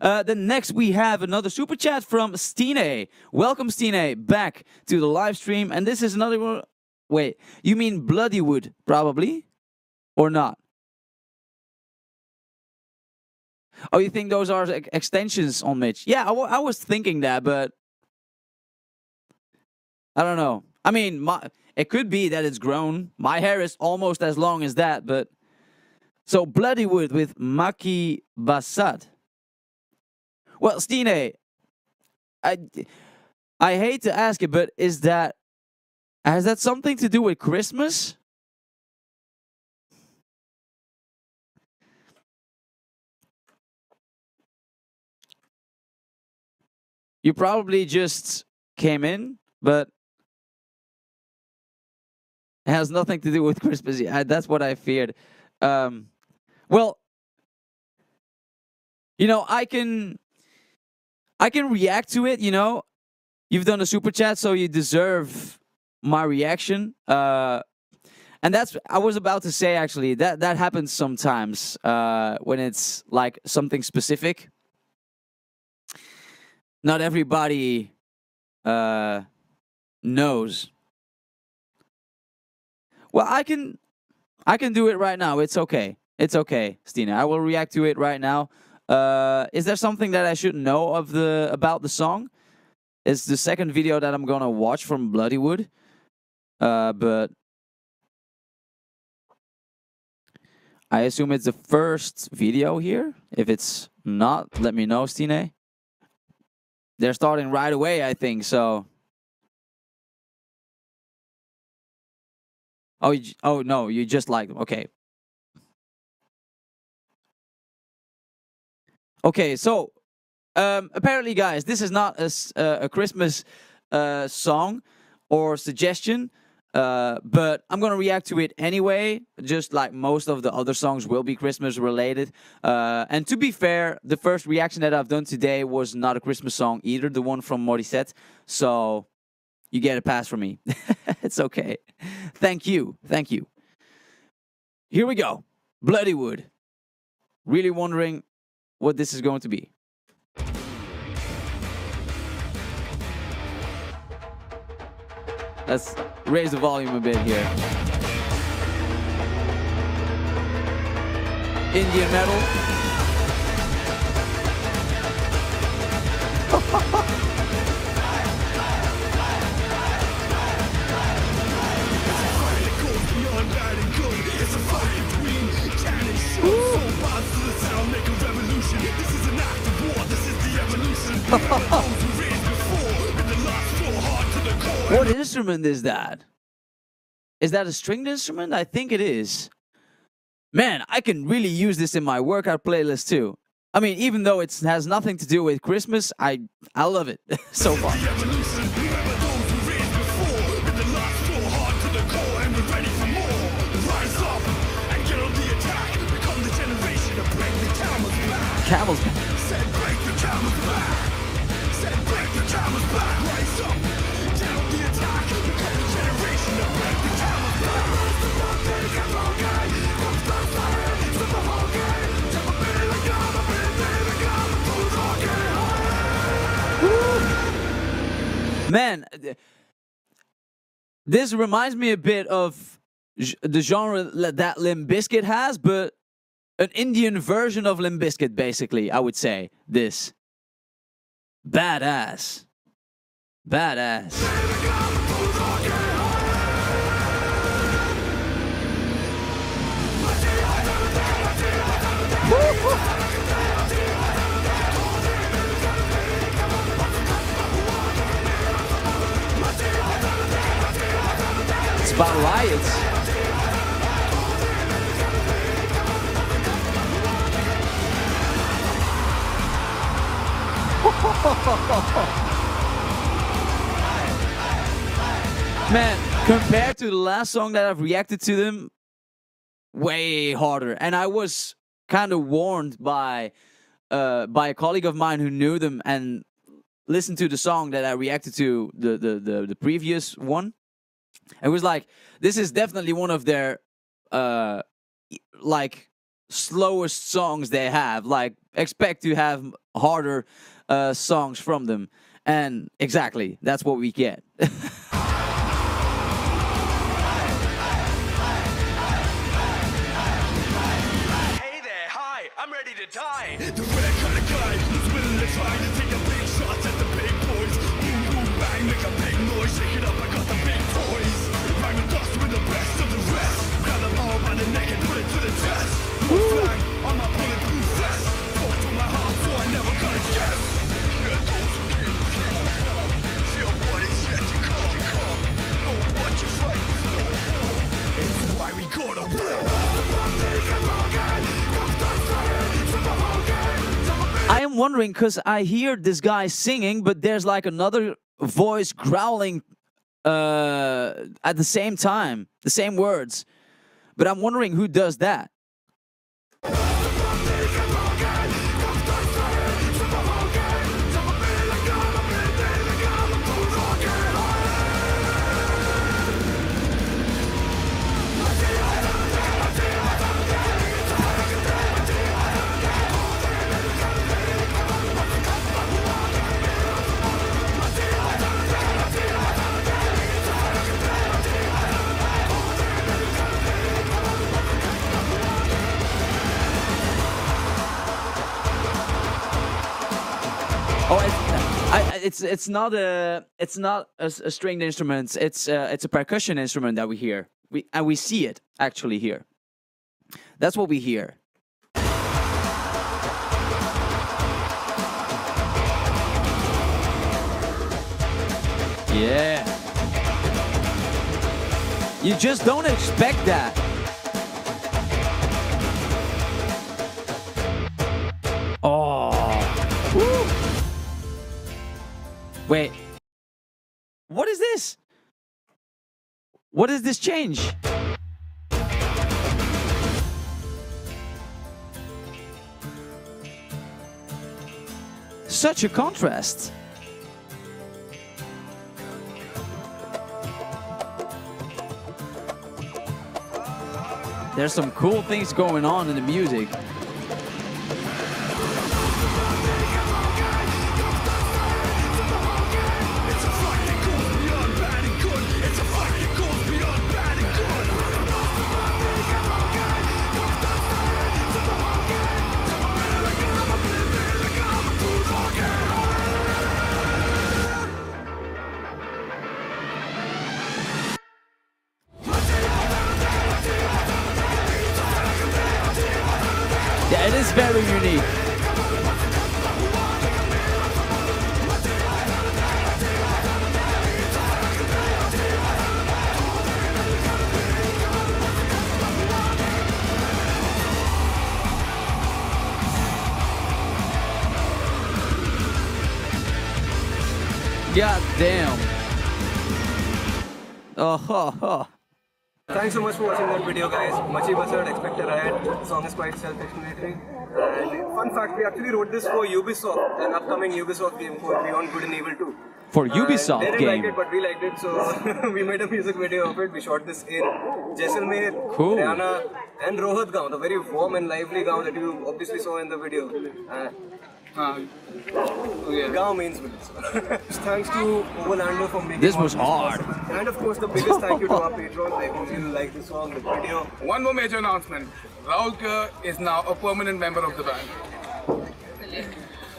Uh, then next we have another super chat from Stine. Welcome, Stine, back to the live stream. And this is another one. Wait, you mean Bloodywood, probably? Or not? Oh, you think those are ex- extensions on Mitch? Yeah, I, was thinking that, but I don't know. I mean, my it could be that it's grown. My hair is almost as long as that, but so Bloodywood with Machi Bhasad. Well, Stine, I I hate to ask it, but is that has that something to do with Christmas? You probably just came in, but it has nothing to do with Christmas. Yeah, that's what I feared. Um, well, you know, I can I can react to it, you know. You've done a super chat, so you deserve my reaction. Uh and that's I was about to say actually that that happens sometimes uh when it's like something specific. Not everybody uh knows. Well, I can I can do it right now. It's okay. It's okay, Stina. I will react to it right now. Uh, is there something that I should know of the about the song? It's the second video that I'm gonna watch from Bloodywood. Uh, but I assume it's the first video here. If it's not, let me know, Stine. They're starting right away, I think. So. Oh, oh no! You just like them. Okay. Okay, so um, apparently, guys, this is not a, uh, a Christmas uh, song or suggestion, uh, but I'm gonna react to it anyway. Just like most of the other songs will be Christmas related. Uh, and to be fair, the first reaction that I've done today was not a Christmas song either, the one from Morissette. So you get a pass from me. it's okay. Thank you. Thank you. Here we go. Bloodywood. Really wondering what this is going to be. Let's raise the volume a bit here. Indian metal. Instrument is that? Is that a stringed instrument? I think it is. Man, I can really use this in my workout playlist too. I mean, even though it has nothing to do with Christmas, I I love it so far. Camels. Man, uh, this reminds me a bit of the genre that Limp Bizkit has, but an Indian version of Limp Bizkit, basically, I would say. This. Badass. Badass. Riots. Man, compared to the last song that I've reacted to them, way harder. And I was kind of warned by uh, by a colleague of mine who knew them and listened to the song that I reacted to the the the, the previous one. It was like this is definitely one of their uh like slowest songs they have. Like expect to have harder uh, songs from them, and exactly that's what we get. Hey there, hi, I'm ready to die. The red guy to take I am wondering because I hear this guy singing, but there's like another voice growling uh, at the same time, the same words. But I'm wondering who does that. It's, it's not a it's not a stringed instrument. It's uh, it's a percussion instrument that we hear. We and we see it actually here. That's what we hear. Yeah. You just don't expect that. Wait. What is this? What is this change? Such a contrast. There's some cool things going on in the music. God damn. Oh, ho, ho. Thanks so much for watching that video, guys. Machi Bhasad, Expect a Riot. The song is quite self-explanatory. And fun fact, we actually wrote this for Ubisoft, an upcoming Ubisoft game called Beyond Good and Evil 2. For And Ubisoft they didn't game. like it, but we liked it, so we made a music video of it. We shot this in Jaisalmer, Cool. Haryana, and Rohat Gaon, the very warm and lively Gaon that you obviously saw in the video. Uh, Gaon means village. Thanks to Overlander for making This was hard. possible. And of course, the biggest thank you to our patrons. I hope you like the song, the video. One more major announcement. Raoul Kerr is now a permanent member of the band.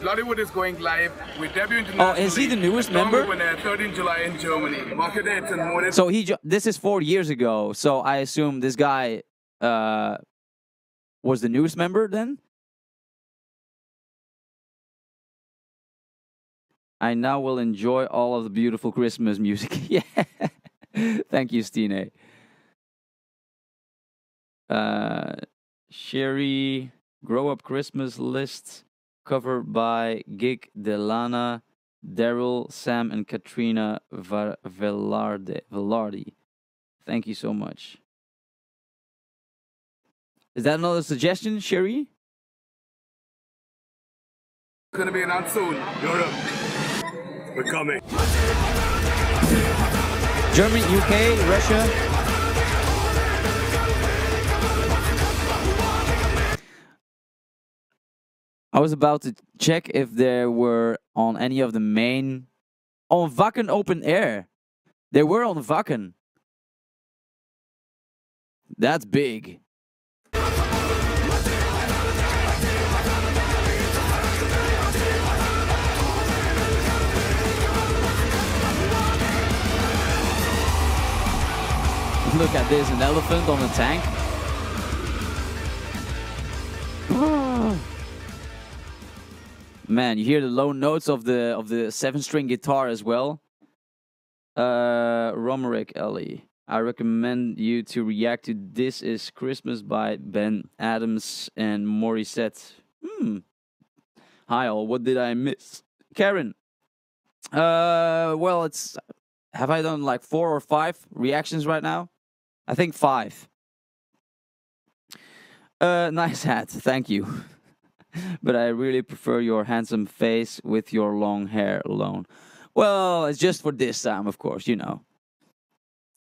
Bloodywood is going live. We debut internationally. Oh, is he the newest Long member? Open 13 July in Germany. Market dates and more. So he jo- this is four years ago. So I assume this guy uh was the newest member then. I now will enjoy all of the beautiful Christmas music. yeah. Thank you, Stine. Uh, Sherry, Grow Up Christmas list covered by Gigi De Lana, Daryl, Sam, and Katrina Va- Velarde, Velarde. Thank you so much. Is that another suggestion, Sherry? going to be announced soon. Europe, we're coming. Germany, UK, Russia. I was about to check if there were on any of the main on Wacken open air. They were on Wacken. That's big. Look at this, an elephant on a tank. Man, you hear the low notes of the of the seven string guitar as well. Uh, Romerick Ellie, I recommend you to react to "This Is Christmas" by Ben Adams and Morissette. Hmm. Hi all, what did I miss? Karen. Uh, well, it's have I done like four or five reactions right now? I think five. Uh, nice hat, thank you. but I really prefer your handsome face with your long hair alone. Well, it's just for this time, of course, you know.